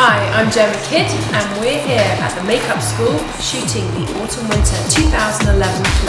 Hi, I'm Gemma Kidd and we're here at the Makeup School shooting the Autumn Winter 2011.